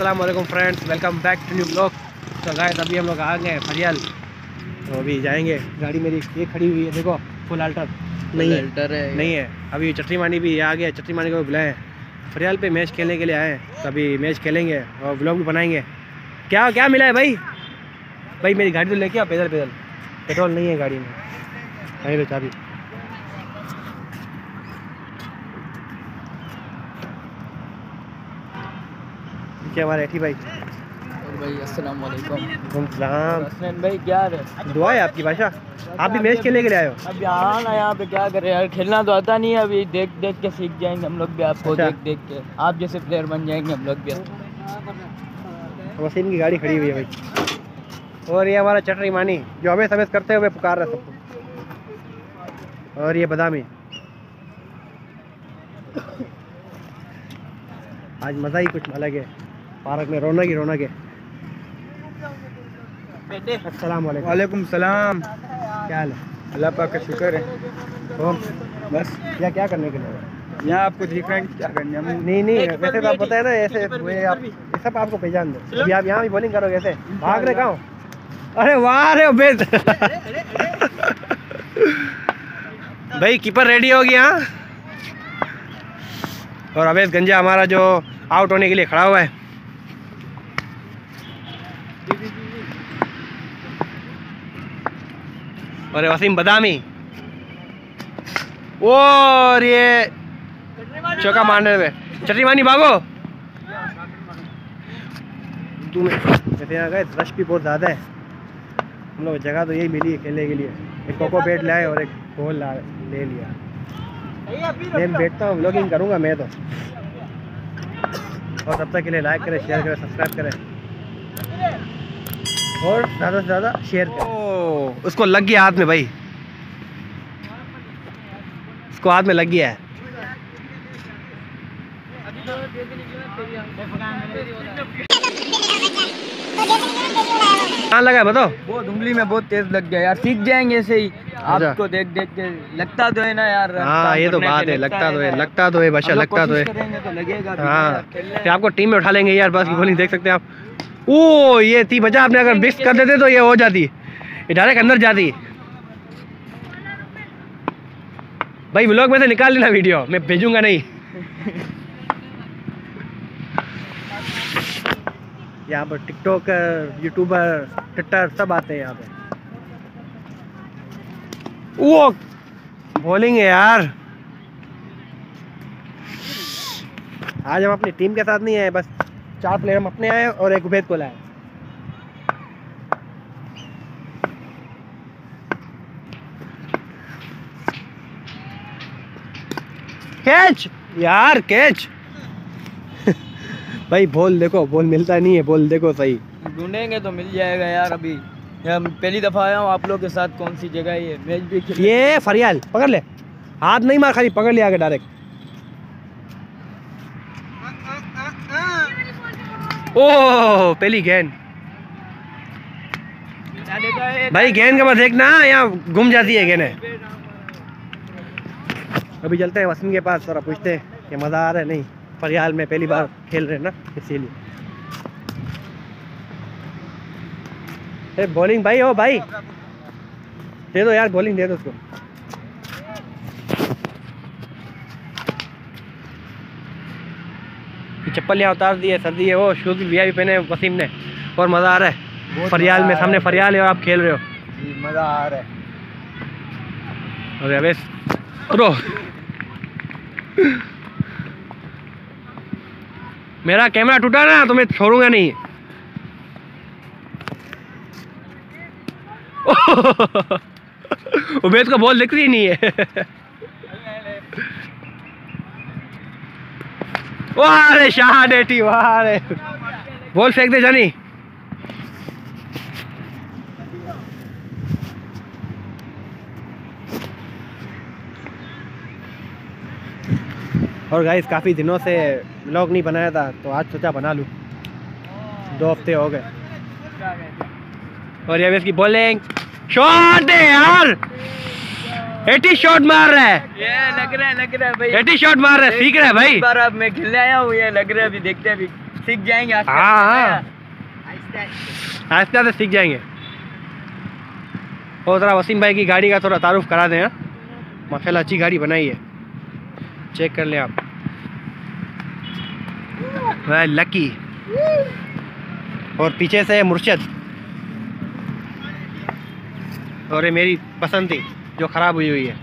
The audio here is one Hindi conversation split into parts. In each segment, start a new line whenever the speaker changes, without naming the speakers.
अस्सलाम वालेकुम friends welcome back to new blog तो गाइस अभी हम लोग आ गए हैं फरियाल। तो अभी जाएँगे। गाड़ी मेरी ये खड़ी हुई है। देखो फुल अल्टर नहीं है।
अल्टर है
नहीं है। अभी चटनी मानी भी आ गया चटनी मानी को बुलाए हैं। फरियाल पे मैच खेलने के लिए आए हैं। तो अभी मैच खेलेंगे और ब्लॉग भी बनाएँगे। क्या क्या मिला है भाई? भाई मेरी गाड़ी तो लेके आओ। पैदल पैदल। पेट्रोल नहीं है गाड़ी में। नहीं तो चाबी। क्या हमारे एठी भाई?
भाई अस्सलाम। वालेकुम भाई क्या
दुआ है आपकी भाषा आप भी मैच खेलने के लिए आए हो?
अब यहाँ ना यहाँ पे क्या कर रहे हैं यार खेलना तो आता नहीं है अभी। देख देख के सीख जाएँगे हम लोग भी आपको
अच्छा।
देख देख के। आप जैसे प्लेयर बन जाएँगे हम लोग भी।
वसीम की गाड़ी खड़ी हुई है भाई। और ये हमारा चटरी मानी जो हमें समय करते हुए पुकार रहा सबको। और ये बदामी। आज मज़ा ही कुछ अलग है। पार्क में रौनक ही रौनक है। अस्सलाम वालेकुम
वालेकुम सलाम।
क्या हाल है?
अल्लाह पाक का शुक्र है।
तो
बस।
या क्या करने के लिए?
यहाँ आपको दिख रहा है क्या करने हम
नहीं नहीं वैसे तो आप बताए ना ऐसे वे आप ये सब आपको पहचान दो। अभी आप यहाँ भी बॉलिंग करोगे ऐसे। भाग रहे कहाँ अरे वाह रे उबेद भाई कीपर रेडी हो? गया? और अवैध गंजा हमारा जो आउट होने के लिए खड़ा हुआ है। और वसीम बदामी। और ये चौका मारने में चटनी मानी भागो। वैसे यहाँ गए रश भी बहुत ज़्यादा है। हम लोग जगह तो यही मिली है खेलने के लिए। एक कोको बैट लाए और एक बॉल ला, ले लिया। मैं बैठता हूँ ब्लॉगिंग करूँगा मैं तो। और तब तक के लिए लाइक करें शेयर करें सब्सक्राइब करें। और ज़्यादा से ज़्यादा शेयर करें। उसको लग गया हाथ में भाई। उसको हाथ में लग गया है। कहाँ लगा बताओ?
बहुत उंगली में बहुत तेज लग गया यार सीख जाएँगे ऐसे ही।
अच्छा।
आपको देख देख के लगता तो है ना यार
हाँ ये तो बात है लगता तो है लगता तो है बशा लगता तो है।
तो लगेगा
हाँ। फिर आपको टीम में उठा लेंगे यार बस की देख सकते हैं आप। ओ ये थी बचा आपने अगर मिक्स कर देते तो ये हो जाती। ये डायरेक्ट अंदर जाती। भाई व्लॉग में से निकाल लेना वीडियो मैं भेजूँगा नहीं। यहाँ पर टिकटॉकर यूट्यूबर ट्विटर सब आते हैं यहाँ पे। वो बॉलिंग है यार। आज हम अपनी टीम के साथ नहीं आए बस चार प्लेयर हम अपने आए और एक उबैद को लाए। कैच यार कैच भाई बॉल देखो बॉल मिलता नहीं है बॉल देखो सही।
ढूंढेंगे तो मिल जाएगा यार अभी। हम पहली दफ़ा आया हूँ आप लोग के साथ कौन सी जगह ये? मैच भी
ये फरियाल पकड़ ले। हाथ नहीं मार खाली पकड़ लिया आगे डायरेक्ट ओह पहली गेंद। भाई, गेंद के बाद देखना, यहाँ घूम जाती है गेंद। अभी चलते हैं वसीम के पास, थोड़ा पूछते हैं कि मज़ा आ रहा है, नहीं? फरियाल में पहली बार खेल रहे हैं ना, इसीलिए। बॉलिंग भाई, ओ भाई। दे दो यार बॉलिंग दे दो उसको। चप्पल यहाँ उतार दी है सर्दी है वो शूज़ भी भी पहने वसीम ने। और मज़ा आ रहा है। फरियाल में सामने फरियाल है और आप खेल रहे हो।
मज़ा आ रहा है।
अरे अबे उतरो मेरा कैमरा टूटा ना तो मैं छोड़ूँगा नहीं। उबैद को बॉल दिख रही नहीं है। वाह शाह डेटी, वाह रे। बॉल फेंक दे, जानी। और गाइस काफ़ी दिनों से व्लॉग नहीं बनाया था तो आज सोचा बना लूँ। दो हफ़्ते हो गए। और ये इसकी बॉलिंग शॉट है यार! एटी शॉट मार रहा है।
ये लग रहा है लग रहा है भाई।
एटी शॉट मार रहा है सीख रहा है भाई।
बार अब मैं खेलने आया हूँ ये लग रहा है अभी देखते हैं अभी। सीख जाएँगे
हाँ हाँ। आहिस्ते आहिस्ते सीख जाएँगे। और ज़रा वसीम भाई की गाड़ी का थोड़ा तारुफ करा दें हाँ? माशाल्लाह अच्छी गाड़ी बनाई है। चेक कर लें आप। वह लकी। और पीछे से है मुर्शद। और ये मेरी पसंद थी। जो ख़राब हुई हुई है।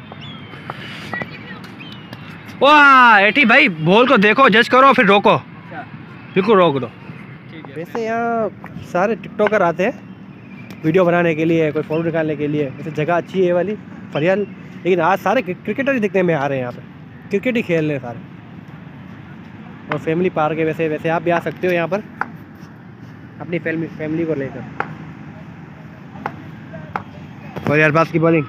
वाह एटी भाई बोल को देखो जज करो फिर रोको।
अच्छा।
बिल्कुल रोक दो। वैसे यहाँ सारे टिकटॉकर आते हैं वीडियो बनाने के लिए कोई फ़ोटो निकालने के लिए। वैसे जगह अच्छी है वाली फरियाल लेकिन आज सारे क्रिकेटर ही दिखने में आ रहे हैं यहाँ पे। क्रिकेट ही खेल रहे हैं सारे। और फैमिली पार्क है वैसे वैसे आप भी आ सकते हो यहाँ पर अपनी फैमिली फैमिली को लेकर। और यार बात की बॉलिंग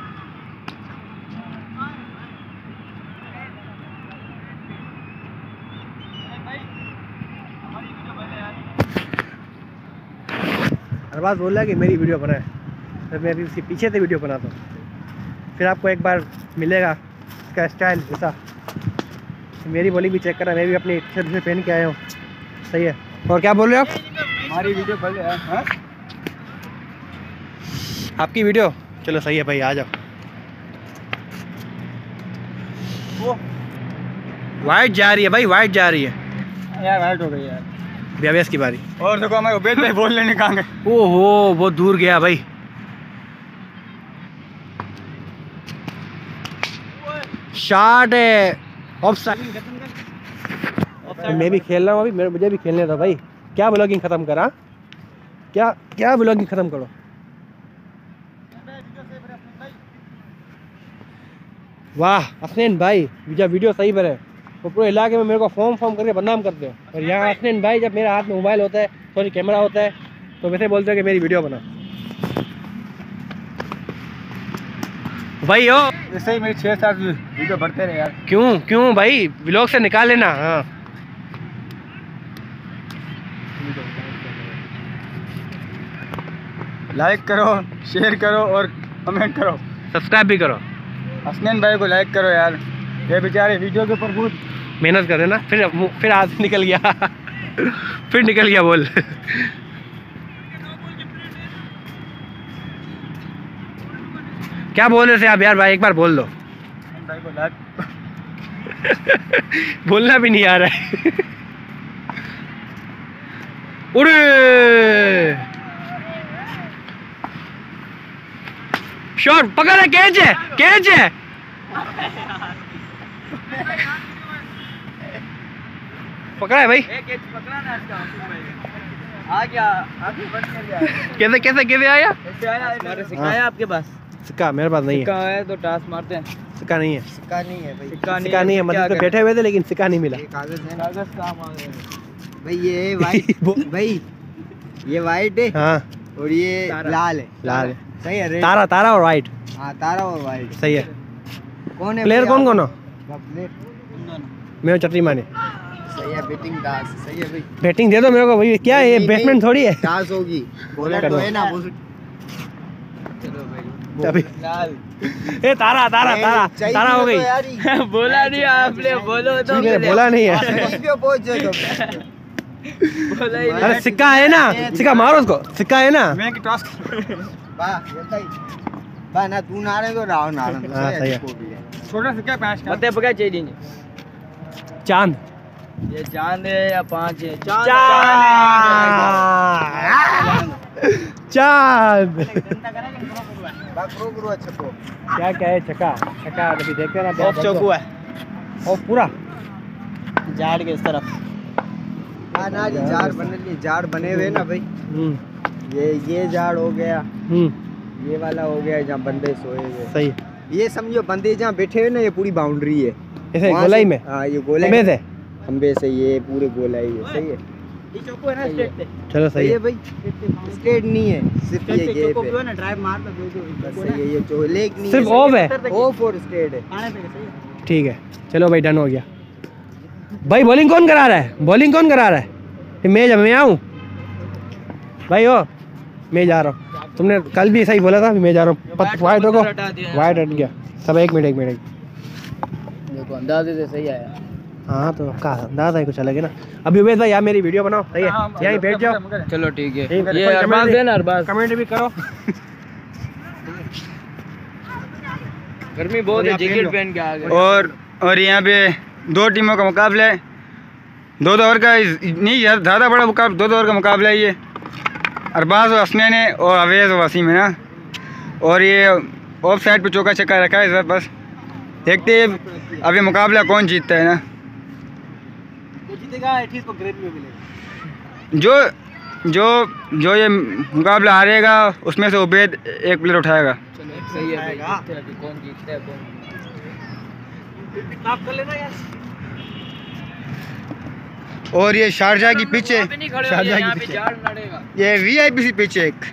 हर बात बोल रहा है कि मेरी वीडियो बनाए तो मैं भी उसके पीछे से वीडियो बनाता हूँ। फिर आपको एक बार मिलेगा इसका स्टाइल ऐसा। मेरी बॉलिंग भी चेक करना मैं भी अपनी शर्ट से पहन के आया हूँ। सही है। और क्या बोल रहे हो आप?
हमारी वीडियो बन हाँ
आपकी वीडियो? चलो सही है भाई आ जाओ।
वो।
वाइट जा रही है भाई वाइट जा रही है।
यार हाइट हो गई यार।
व्यावेश की बारी।
और देखो हमारे उबेद भाई बोल लेने कहाँ गए।
ओहो बहुत दूर गया भाई। शॉट है ऑफ़ मैं भी खेल रहा हूँ अभी मेरे मुझे भी खेलने दो भाई। क्या ब्लॉगिंग ख़त्म करा? क्या क्या ब्लॉगिंग ख़त्म करो? वाह हसनैन भाई वीडियो सही पर है। तो पूरे इलाके में मेरे को फॉर्म फॉर्म करके बदनाम करते हो और यहाँ हसनैन भाई जब मेरे हाथ में मोबाइल होता है सॉरी कैमरा होता है तो वैसे बोलते हो कि मेरी वीडियो बना। भाई हो
ऐसे ही मेरी छः सात वीडियो बढ़ते रहे यार।
क्यों? क्यों भाई? व्लॉग से निकाल लेना हाँ।
लाइक करो शेयर करो और कमेंट करो।
सब्सक्राइब भी करो।
हसनैन भाई को लाइक करो यार। ये बेचारे वीडियो के ऊपर बहुत
मेहनत कर रहे ना फिर फिर हाथ निकल गया। फिर निकल गया बोल। क्या बोल रहे थे आप यार भाई? एक बार बोल दो। बोलना भी नहीं आ रहा है। उड़े। शॉट पकड़ है कैच है कैच है। पकड़ा है भाई।
एक एक पकड़ा ना इसका आ गया।
कैसे कैसे कैसे आया?
आया आपके पास?
सिक्का मेरे पास नहीं है।
है तो टास्क मारते हैं।
सिक्का नहीं है।
सिक्का नहीं है भाई।
सिक्का
सिक्का नहीं है
तो
मतलब तो बैठे हुए थे लेकिन सिक्का नहीं मिला।
कागज़ है
कागज़ काम आ गए
भाई ये वाइट
वो-
भाई ये वाइट है
हाँ।
और ये
तारा।
लाल है।
लाल है।
सही है
तारा तारा और वाइट
हाँ तारा और वाइट
सही है।
कौन है
प्लेयर कौन कौन हो? मेरे चटनी माने
सही है बैटिंग दास सही है भाई।
बैटिंग दे दो मेरे को भाई क्या है ये बैट्समैन थोड़ी है।
दास होगी। बॉलर तो है ना वो
चलो भाई। लाल।
ए तारा तारा तारा तारा हो
तो
गई।
बोला नहीं आपने बोलो तो
मैंने। बोला नहीं
हाँ, सही पे पहुँच जाएगा
बोला नहीं।
अरे सिक्का है ना सिक्का मारो उसको। सिक्का है ना।
मैं की ये सही बा ना तू ना रहे तो राव ना रहे
सही है।
छोटा सिक्का पाँच का?
मते पका चाहिए
चाँद।
ये चाँद है या पाँच है? चाँद।
चाँद।
करो अच्छा
क्या क्या है चका चका अभी देखते ना
ऑफ़ चौकू है।
और पूरा।
झाड़ के इस तरफ़।
ना जी झाड़। बने झाड़ बने हुए ना भाई।
हम्म।
ये ये झाड़ हो गया।
हम्म।
ये वाला हो गया जहाँ बंदे सोए हुए
सही।
ये समझो बंदे जहाँ बैठे हुए ना ये पूरी बाउंड्री है।
ऐसे गोलाई में?
हाँ ये गोलाई
में से?
खंबे से ये पूरे गोलाई है सही है।
ये चौकू है ना स्ट्रेट पे?
चलो
सही है
है।
भाई स्ट्रेट नहीं है सिर्फ़ ये गैप है।
ना ड्राइव मार दो
बस सही है ये जो लेग नहीं
सिर्फ़ ऑफ़ है?
ऑफ़ और स्ट्रेट है।
आने पे सही है।
ठीक है। चलो भाई डन हो गया। भाई बॉलिंग कौन करा रहा है? बॉलिंग कौन करा रहा है? मैं जब मैं आऊँ? भाई हो। मैं जा रहा हूँ। तुमने कल भी सही बोला था अभी मैं जा रहा हूँ। वाइट रखो वाइट हट गया। सब एक मिनट एक मिनट
देखो अंदाजे से सही आया।
हाँ तो का अंदाज है कुछ अलग है ना। अभी उमेश भाई यार मेरी वीडियो बनाओ। सही है? यहीं बैठ जाओ।
चलो ठीक है। ये अरबाज
कमेंट-
देना अरबाज
कमेंट भी करो।
गर्मी बहुत है जैकेट पहन के आ गए।
और और यहाँ पे दो टीमों का मुकाबला है। दो दो ओवर का नहीं यार ज़्यादा बड़ा मुकाबला दो दो ओवर का मुकाबला है ये। अरबाज और हसनैन है और अवेज वसीम है ना। और ये ऑफ़ साइड पे चौका छक्का रखा है सर बस। देखते हैं अब ये मुकाबला कौन जीतता है ना।
जो जीतेगा एटलीस्ट को ग्रेड में मिलेगा।
जो जो जो ये मुकाबला हारेगा उसमें से उबैद एक प्लेयर उठाएगा।
चलो सही है कौन जीतता है कौन
कर लेना यार।
और ये शारजा की पिच है शारजा की पिच ये V I P C pitch है एक।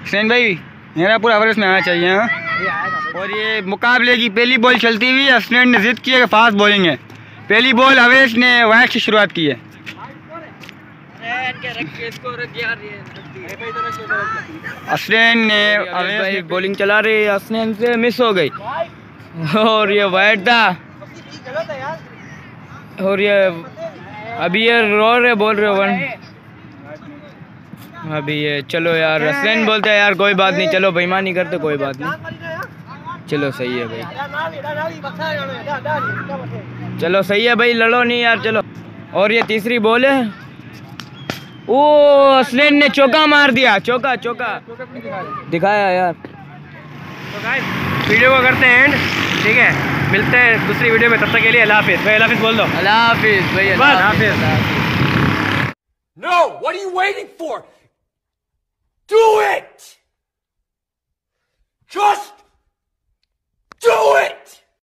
हुसैन भाई मेरा पूरा एवरेज में आना चाहिए हाँ? और ये मुकाबले की पहली बॉल चलती हुई हसनैन ने जिद की है कि फास्ट बॉलिंग है? पहली बॉल अवेश ने वाइट से शुरुआत की है। हसनैन ने
अवेश
अवेश
भाई
ने
बॉलिंग चला रही है हसनैन से मिस हो गई। और ये वाइट था और ये अभी ये रो रहे, बोल रहे वन। अभी ये, चलो यार हसनैन बोलते हैं, यार, कोई बात नहीं, चलो, बेईमानी करते, कोई बात नहीं। चलो, सही है भाई। चलो, सही है भाई, लड़ो नहीं यार, चलो। और ये तीसरी बॉल है। ओ हसनैन ने चौका मार दिया, चौका चौका। दिखाया यार।
तो वीडियो को करते हैं एंड ठीक है? मिलते हैं दूसरी वीडियो में तब तक के लिए अल्लाह हाफिज़। भाई हाफिज़ बोल दो।
अल्लाह हाफिज़ भाई अल्लाह हाफिज़ no what
you waiting for do it just do it!